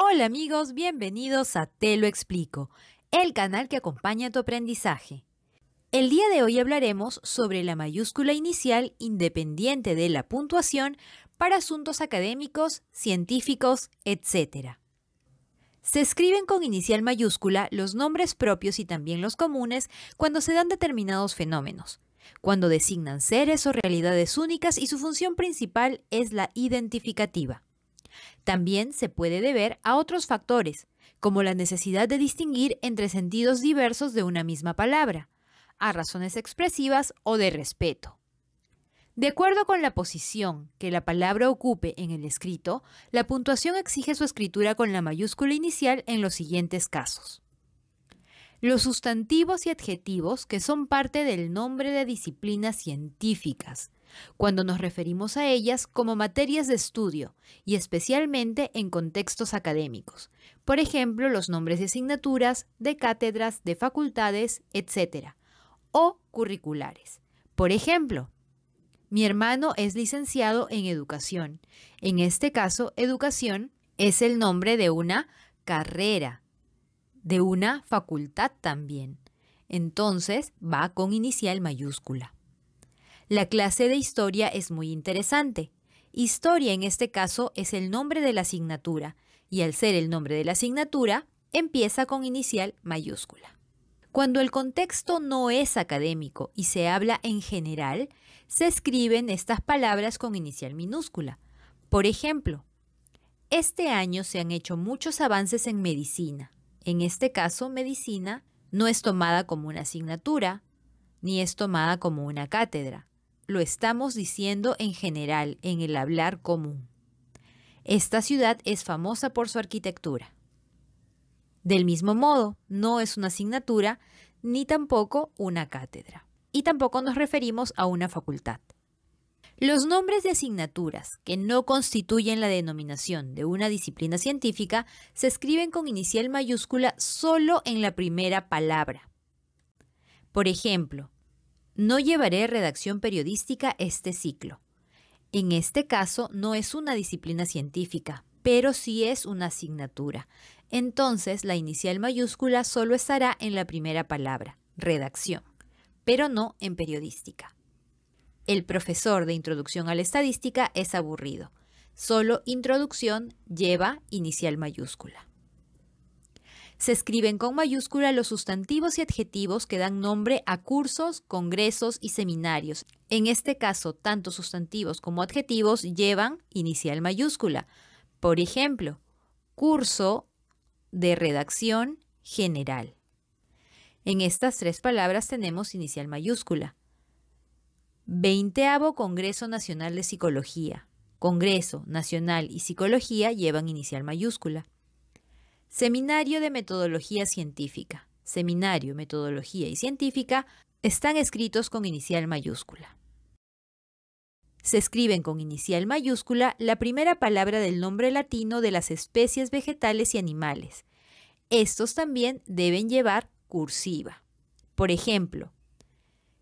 Hola amigos, bienvenidos a Te lo explico, el canal que acompaña tu aprendizaje. El día de hoy hablaremos sobre la mayúscula inicial independiente de la puntuación para asuntos académicos, científicos, etc. Se escriben con inicial mayúscula los nombres propios y también los comunes cuando se dan determinados fenómenos, cuando designan seres o realidades únicas y su función principal es la identificativa. También se puede deber a otros factores, como la necesidad de distinguir entre sentidos diversos de una misma palabra, a razones expresivas o de respeto. De acuerdo con la posición que la palabra ocupe en el escrito, la puntuación exige su escritura con la mayúscula inicial en los siguientes casos. Los sustantivos y adjetivos que son parte del nombre de disciplinas científicas, cuando nos referimos a ellas como materias de estudio y especialmente en contextos académicos, por ejemplo, los nombres de asignaturas, de cátedras, de facultades, etc., o curriculares. Por ejemplo, mi hermano es licenciado en educación. En este caso, educación es el nombre de una carrera, de una facultad también. Entonces va con inicial mayúscula. La clase de historia es muy interesante. Historia en este caso es el nombre de la asignatura y al ser el nombre de la asignatura empieza con inicial mayúscula. Cuando el contexto no es académico y se habla en general, se escriben estas palabras con inicial minúscula. Por ejemplo, este año se han hecho muchos avances en medicina. En este caso, medicina no es tomada como una asignatura, ni es tomada como una cátedra lo estamos diciendo en general, en el hablar común. Esta ciudad es famosa por su arquitectura. Del mismo modo, no es una asignatura ni tampoco una cátedra. Y tampoco nos referimos a una facultad. Los nombres de asignaturas que no constituyen la denominación de una disciplina científica se escriben con inicial mayúscula solo en la primera palabra. Por ejemplo, no llevaré redacción periodística este ciclo. En este caso no es una disciplina científica, pero sí es una asignatura. Entonces la inicial mayúscula solo estará en la primera palabra, redacción, pero no en periodística. El profesor de introducción a la estadística es aburrido. Solo introducción lleva inicial mayúscula. Se escriben con mayúscula los sustantivos y adjetivos que dan nombre a cursos, congresos y seminarios. En este caso, tanto sustantivos como adjetivos llevan inicial mayúscula. Por ejemplo, curso de redacción general. En estas tres palabras tenemos inicial mayúscula. Veinteavo Congreso Nacional de Psicología. Congreso Nacional y Psicología llevan inicial mayúscula. Seminario de Metodología Científica. Seminario, Metodología y Científica están escritos con inicial mayúscula. Se escriben con inicial mayúscula la primera palabra del nombre latino de las especies vegetales y animales. Estos también deben llevar cursiva. Por ejemplo,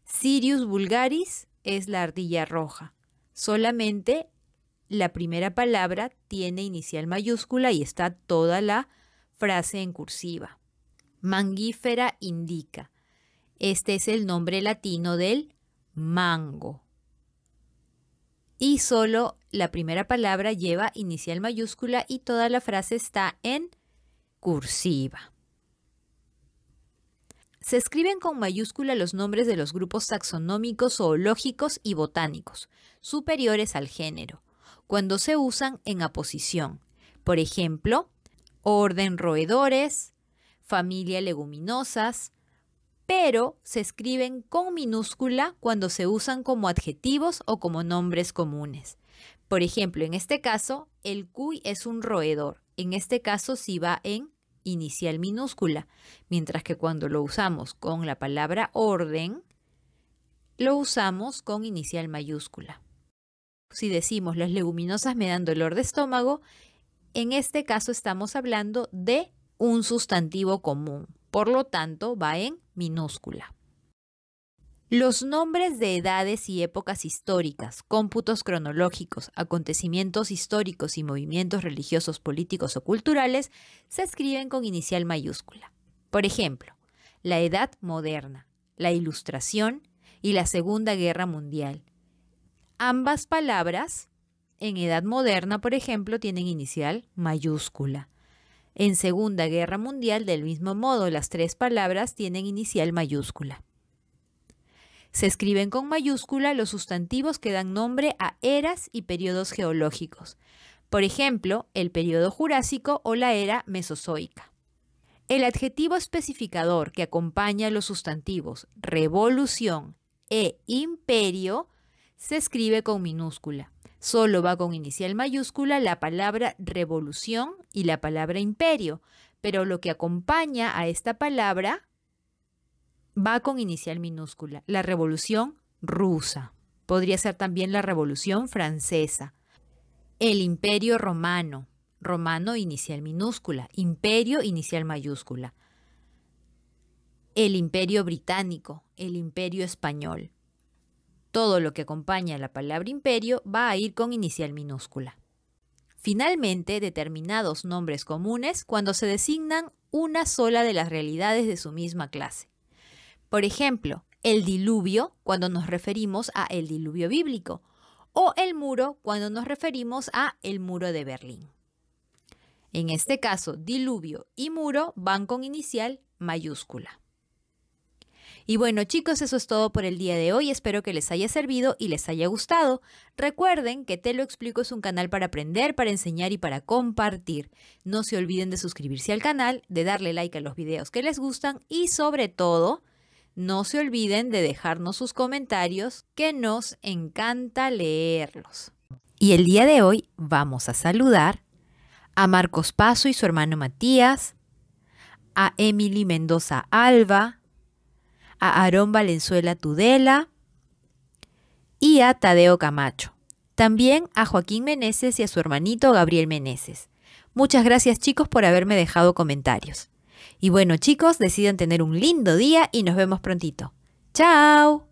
Sirius vulgaris es la ardilla roja. Solamente la primera palabra tiene inicial mayúscula y está toda la frase en cursiva. Mangífera indica. Este es el nombre latino del mango. Y solo la primera palabra lleva inicial mayúscula y toda la frase está en cursiva. Se escriben con mayúscula los nombres de los grupos taxonómicos, zoológicos y botánicos, superiores al género, cuando se usan en aposición. Por ejemplo, orden roedores, familia leguminosas, pero se escriben con minúscula cuando se usan como adjetivos o como nombres comunes. Por ejemplo, en este caso, el cuy es un roedor. En este caso sí va en inicial minúscula, mientras que cuando lo usamos con la palabra orden, lo usamos con inicial mayúscula. Si decimos las leguminosas me dan dolor de estómago, en este caso estamos hablando de un sustantivo común, por lo tanto va en minúscula. Los nombres de edades y épocas históricas, cómputos cronológicos, acontecimientos históricos y movimientos religiosos, políticos o culturales se escriben con inicial mayúscula. Por ejemplo, la Edad Moderna, la Ilustración y la Segunda Guerra Mundial. Ambas palabras, en Edad Moderna, por ejemplo, tienen inicial mayúscula. En Segunda Guerra Mundial, del mismo modo, las tres palabras tienen inicial mayúscula. Se escriben con mayúscula los sustantivos que dan nombre a eras y periodos geológicos. Por ejemplo, el periodo Jurásico o la era Mesozoica. El adjetivo especificador que acompaña a los sustantivos revolución e imperio se escribe con minúscula. Solo va con inicial mayúscula la palabra revolución y la palabra imperio, pero lo que acompaña a esta palabra va con inicial minúscula. La revolución rusa. Podría ser también la revolución francesa. El imperio romano. Romano inicial minúscula. Imperio inicial mayúscula. El imperio británico. El imperio español. Todo lo que acompaña la palabra imperio va a ir con inicial minúscula. Finalmente, determinados nombres comunes cuando se designan una sola de las realidades de su misma clase. Por ejemplo, el diluvio cuando nos referimos a el diluvio bíblico o el muro cuando nos referimos a el muro de Berlín. En este caso, diluvio y muro van con inicial mayúscula. Y bueno chicos, eso es todo por el día de hoy. Espero que les haya servido y les haya gustado. Recuerden que Te lo explico es un canal para aprender, para enseñar y para compartir. No se olviden de suscribirse al canal, de darle like a los videos que les gustan y sobre todo no se olviden de dejarnos sus comentarios, que nos encanta leerlos. Y el día de hoy vamos a saludar a Marcos Paso y su hermano Matías, a Emily Mendoza Alba, a Aarón Valenzuela Tudela y a Tadeo Camacho. También a Joaquín Meneses y a su hermanito Gabriel Meneses. Muchas gracias chicos por haberme dejado comentarios. Y bueno chicos, deciden tener un lindo día y nos vemos prontito. ¡Chao!